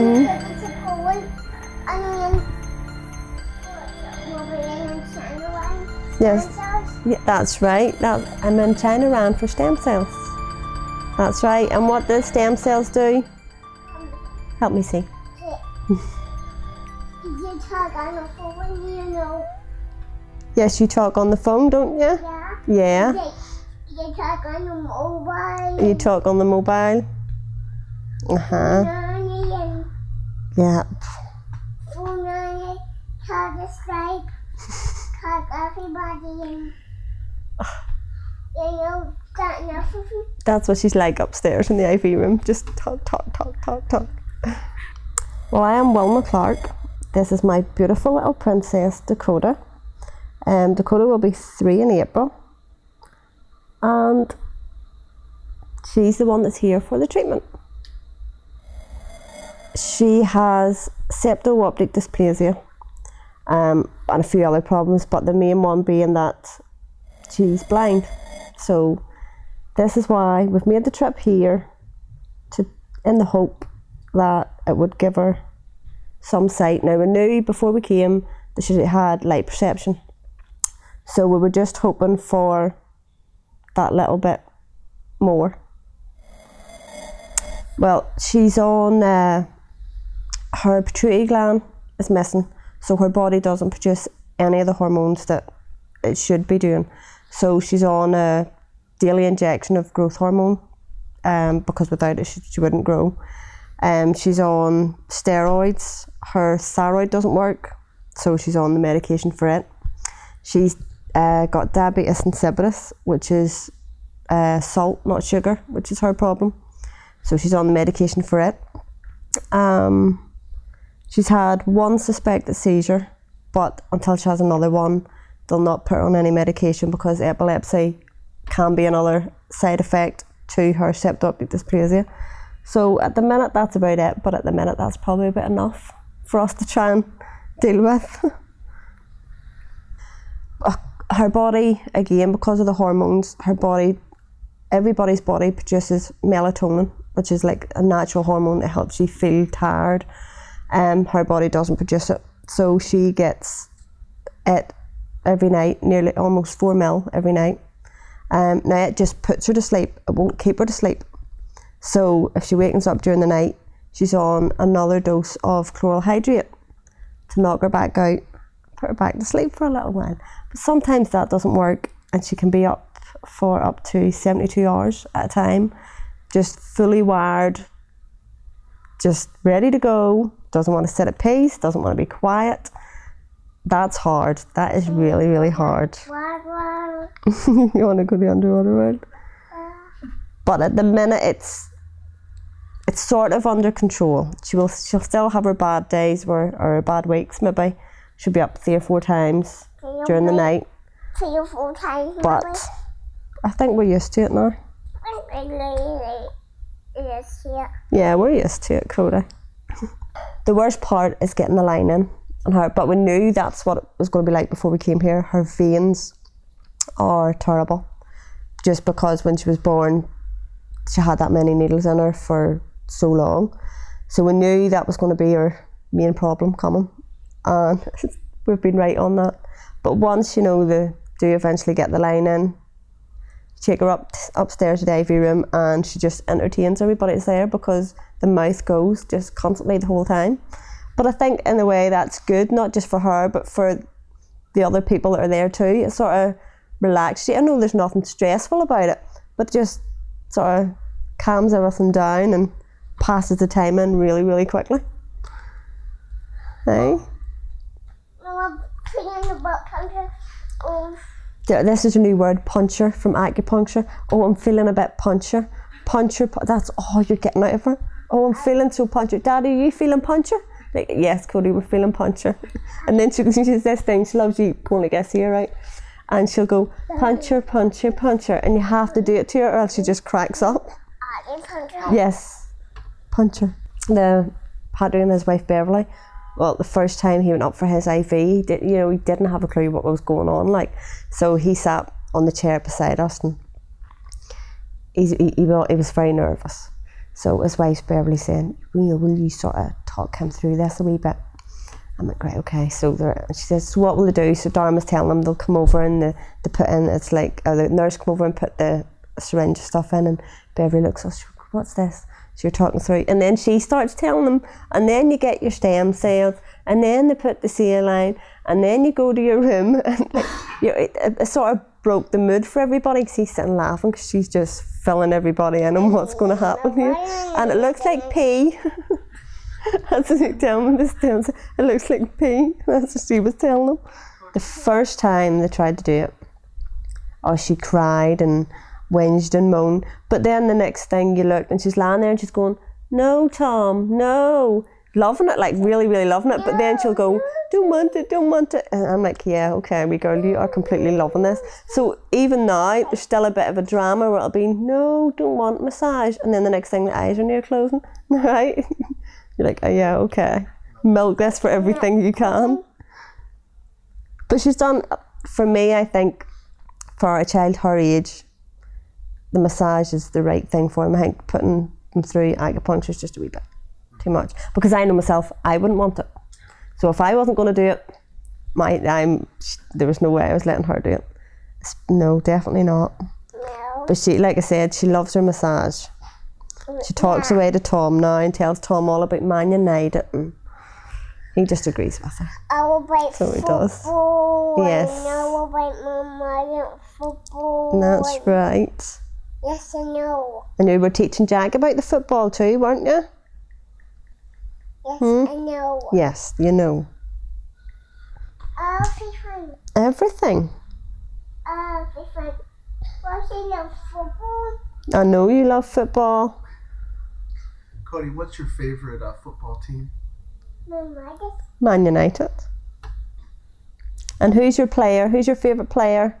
Mhm. Yes. Yeah, that's right. That, I'm in China ran for stem cells. That's right. And what do stem cells do? Help me see. You talk on the phone, you know. Yes, you talk on the phone, don't you? Yeah. Yeah. You, you talk on the mobile. You talk on the mobile. Uh huh. Nanny and Yeah. phone nanny, talk the Skype, talk everybody and you know, got enough of you. That's what she's like upstairs in the IV room. Just talk, talk, talk, talk, talk. Well, I am Wilma Clarke. This is my beautiful little princess, Dakota. Um, Dakota will be three in April. And she's the one that's here for the treatment. She has septo-optic dysplasia um, and a few other problems, but the main one being that she's blind. So this is why we've made the trip here to in the hope that it would give her some sight. Now we knew before we came that she had light perception. So we were just hoping for that little bit more. Well, she's on uh, her pituitary gland is missing, so her body doesn't produce any of the hormones that it should be doing. So she's on a daily injection of growth hormone um, because without it she, she wouldn't grow. Um, she's on steroids. Her thyroid doesn't work, so she's on the medication for it. She's uh, got diabetes insipidus, which is uh, salt, not sugar, which is her problem. So she's on the medication for it. Um, she's had one suspected seizure, but until she has another one, they'll not put on any medication because epilepsy can be another side effect to her septo-optic dysplasia. So at the minute, that's about it. But at the minute, that's probably a bit enough for us to try and deal with. Uh, her body, again, because of the hormones, her body, everybody's body produces melatonin, which is like a natural hormone that helps you feel tired. Um, her body doesn't produce it, so she gets it every night, nearly almost four mil every night. Um, now it just puts her to sleep. It won't keep her to sleep. So if she wakens up during the night, she's on another dose of chloral hydrate to knock her back out, put her back to sleep for a little while. But sometimes that doesn't work, and she can be up for up to 72 hours at a time, just fully wired, just ready to go, doesn't want to sit at peace, doesn't want to be quiet. That's hard. That is really, really hard. You want to go the underwater world? But at the minute, it's it's sort of under control. She will she'll still have her bad days or her bad weeks maybe. She'll be up three or four times during the night. Three or four times. But I think we're used to it now. Yes, yeah. Yeah, we're used to it, Cody. The worst part is getting the line in on her, but we knew that's what it was going to be like before we came here. Her veins are terrible, just because when she was born, she had that many needles in her for so long. So we knew that was going to be her main problem coming, and we've been right on that. But once you know they do eventually get the line in, take her up upstairs to the IV room, and she just entertains everybody that's there because the mouth goes just constantly the whole time. But I think in a way that's good, not just for her, but for the other people that are there too. It sort of relaxes you. I know there's nothing stressful about it, but just sort of calms everything down and passes the time in really, really quickly. Hey? Th- This is a new word, puncher from acupuncture. Oh, I'm feeling a bit puncher. Puncher, that's all you're getting out of her. Oh, I'm feeling so puncher. Daddy, are you feeling puncher? Like, yes, Cody, we're feeling puncher. And then she, she says this thing, she loves you, and guess here, right? And she'll go, puncher, puncher, puncher. And you have to do it to her or else she just cracks up. Uh, puncher. Yes, puncher. The Patrick and his wife Beverly. Well, the first time he went up for his IV, he did, you know, he didn't have a clue what was going on. Like, so he sat on the chair beside us, and he, he, he was very nervous. So his wife's Beverly saying, you know, will you sort of talk him through this a wee bit. I'm like, right, okay. So she says, so what will they do? So Dharma's telling them they'll come over and they, they put in, it's like, uh, the nurse come over and put the syringe stuff in and Beverly looks, oh, what's this? So you're talking through. And then she starts telling them, and then you get your stem cells, and then they put the seal saline, and then you go to your room. And like, you it, it, sort of broke the mood for everybody because he's sitting laughing because she's just filling everybody in on what's going to happen here. And it looks like pee. That's what he telling me this. It looks like pee. That's what she was telling them. The first time they tried to do it, oh, she cried and whinged and moaned. But then the next thing you look and she's lying there and she's going, No, Tom, no. Loving it, like really, really loving it. But then she'll go, Don't want it, don't want it. And I'm like, Yeah, okay, we girl, you are completely loving this. So even now, there's still a bit of a drama where it'll be, No, don't want massage. And then the next thing, the eyes are near closing, right? You're like, oh, Yeah, okay. Milk this for everything you can. But she's done, for me, I think, for a child her age, the massage is the right thing for him. I think putting him through acupuncture is just a wee bit too much because I know myself I wouldn't want it. So if I wasn't going to do it, my I'm there was no way I was letting her do it. No, definitely not. No. But she, like I said, she loves her massage. She talks away to Tom now and tells Tom all about Man United, and he just agrees with her. I will play So he football. does. Yes. I will play Mama football. That's right. Yes, I know. And you were teaching Jack about the football too, weren't you? Yes, Hmm? I know. Yes, you know Everything. everything. Everything. What's in the football? I know you love football. Cody, what's your favorite uh, football team? Mama, this Man United. And who's your player? Who's your favourite player?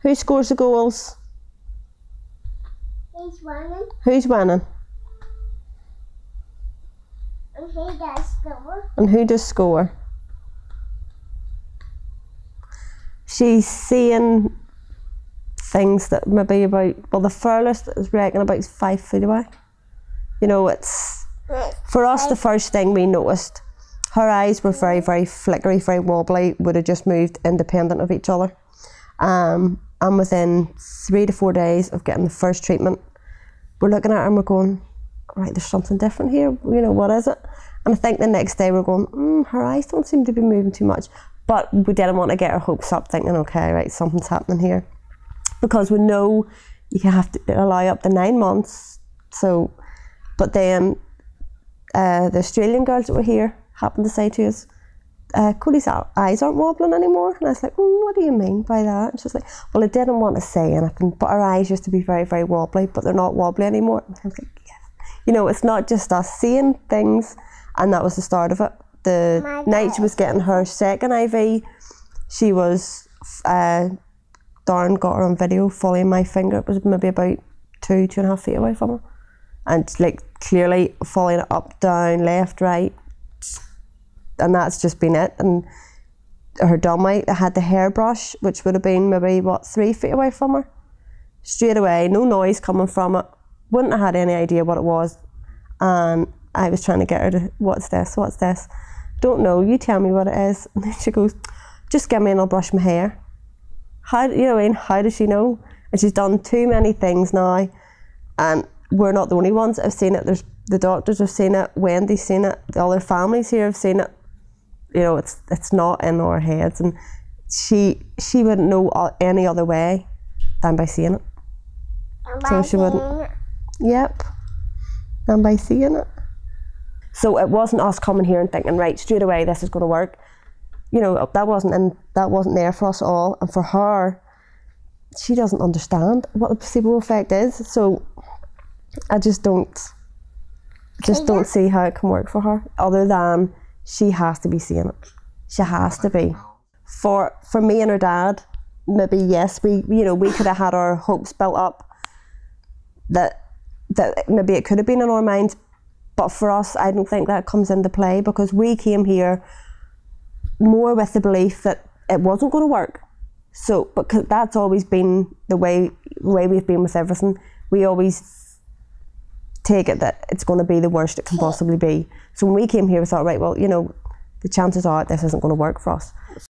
Who scores the goals? He's running Who's winning? and he does score. And who does score? She's seeing things that maybe about well the furthest is reckon about five feet away. You know, it's for us the first thing we noticed. Her eyes were very, very flickery, very wobbly, would have just moved independent of each other. Um, and within three to four days of getting the first treatment, we're looking at her and we're going, right, there's something different here. You know, what is it? And I think the next day we're going, mm, her eyes don't seem to be moving too much. But we didn't want to get our hopes up, thinking, okay, right, something's happening here. Because we know you have to allow up to nine months. So, but then uh, the Australian girls that were here happened to say to us, uh, Cody's eyes aren't wobbling anymore. And I was like, mm, what do you mean by that? And she's like, well, I didn't want to say anything, but her eyes used to be very, very wobbly, but they're not wobbly anymore. And I was like, yes. You know, it's not just us seeing things, and that was the start of it. The My night she was getting her second IV, she was, uh, Darren got her on video following my finger. It was maybe about two, two and a half feet away from her. And like clearly following it up, down, left, right, and that's just been it. And her eye had the hairbrush, which would have been maybe what three feet away from her. Straight away, no noise coming from it. Wouldn't have had any idea what it was. And I was trying to get her to, what's this? What's this? Don't know. You tell me what it is. And then she goes, just get me and I'll brush my hair. How you know? I mean, how does she know? And she's done too many things now, and we're not the only ones that have seen it. There's the doctors have seen it. Wendy's seen it. The other families here have seen it. You know, it's it's not in our heads, and she she wouldn't know any other way than by seeing it. And So she wouldn't- it, Yep, and by seeing it. So it wasn't us coming here and thinking, right, straight away, this is going to work. You know, that wasn't in, that wasn't there for us all, and for her, she doesn't understand what the placebo effect is. So I just don't, just don't see how it can work for her, other than she has to be seeing it. She has to be. For for me and her dad, maybe yes, we you know we could have had our hopes built up that that maybe it could have been in our minds, but for us, I don't think that comes into play because we came here more with the belief that it wasn't going to work. So, because that's always been the way the way we've been with everything. We always take it that it's going to be the worst it can possibly be. So when we came here, we thought, right, well, you know, the chances are this isn't going to work for us.